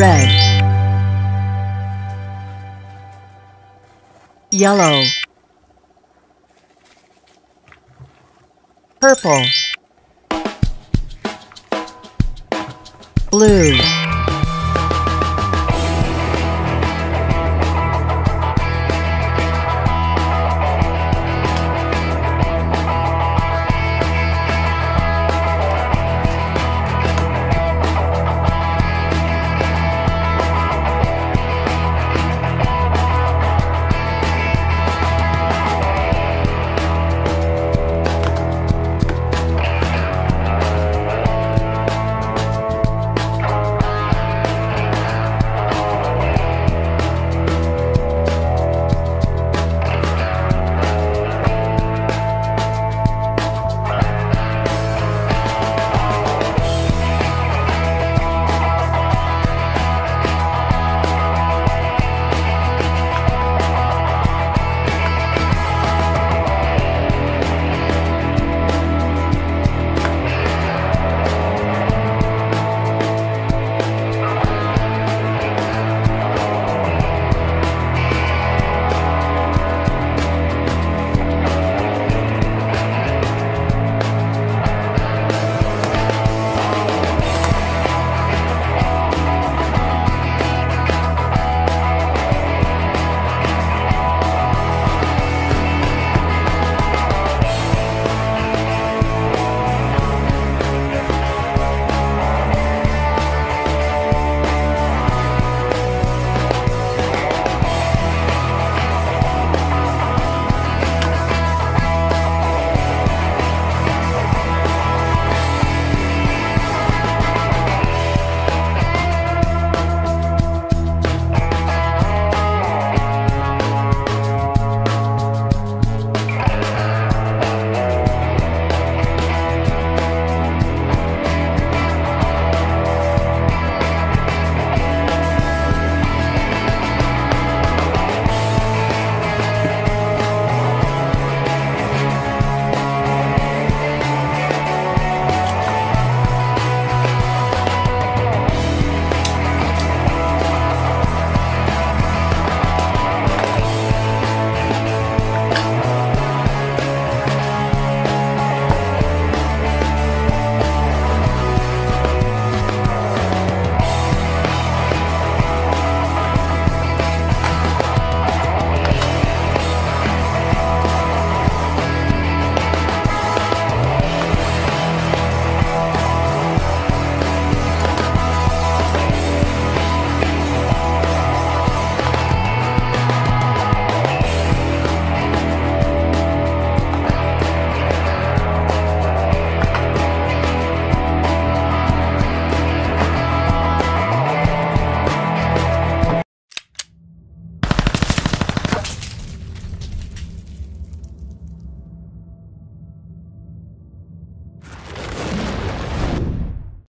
Red. Yellow. Purple. Blue.